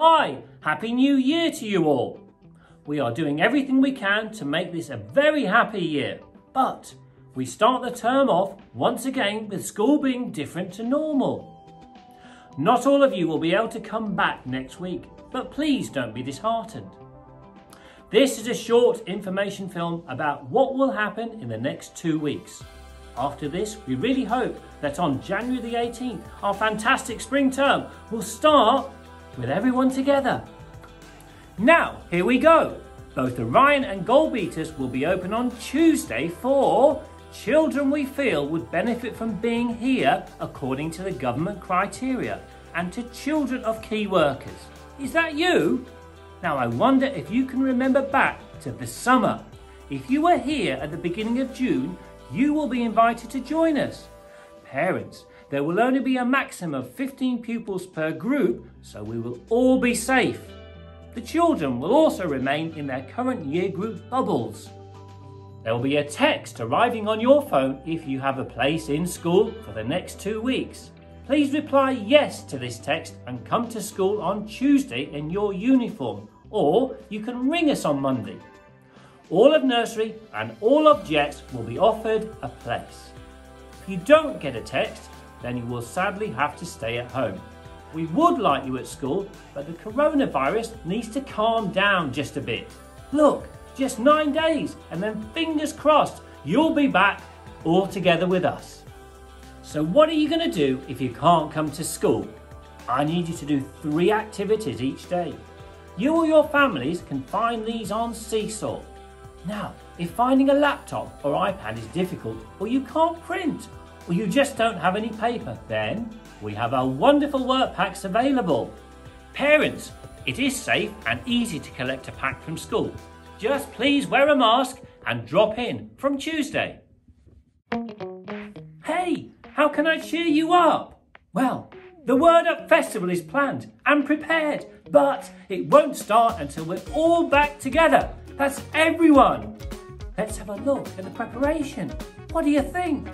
Hi, Happy New Year to you all. We are doing everything we can to make this a very happy year, but we start the term off once again with school being different to normal. Not all of you will be able to come back next week, but please don't be disheartened. This is a short information film about what will happen in the next two weeks. After this, we really hope that on January the 18th, our fantastic spring term will start with everyone together. Now, here we go. Both Orion and Goldbeaters will be open on Tuesday for children we feel would benefit from being here according to the government criteria and to children of key workers. Is that you? Now I wonder if you can remember back to the summer. If you were here at the beginning of June, you will be invited to join us. Parents, there will only be a maximum of 15 pupils per group, so we will all be safe. The children will also remain in their current year group bubbles. There will be a text arriving on your phone if you have a place in school for the next two weeks. Please reply yes to this text and come to school on Tuesday in your uniform, or you can ring us on Monday. All of nursery and all of Jets will be offered a place. If you don't get a text, then you will sadly have to stay at home. We would like you at school, but the coronavirus needs to calm down just a bit. Look, just nine days, and then fingers crossed, you'll be back all together with us. So, what are you going to do if you can't come to school? I need you to do three activities each day. You or your families can find these on Seesaw. Now, if finding a laptop or iPad is difficult, or you can't print, or you just don't have any paper, then we have our wonderful work packs available. Parents, it is safe and easy to collect a pack from school. Just please wear a mask and drop in from Tuesday. Hey, how can I cheer you up? Well, the Word Up Festival is planned and prepared, but it won't start until we're all back together. That's everyone. Let's have a look at the preparation. What do you think?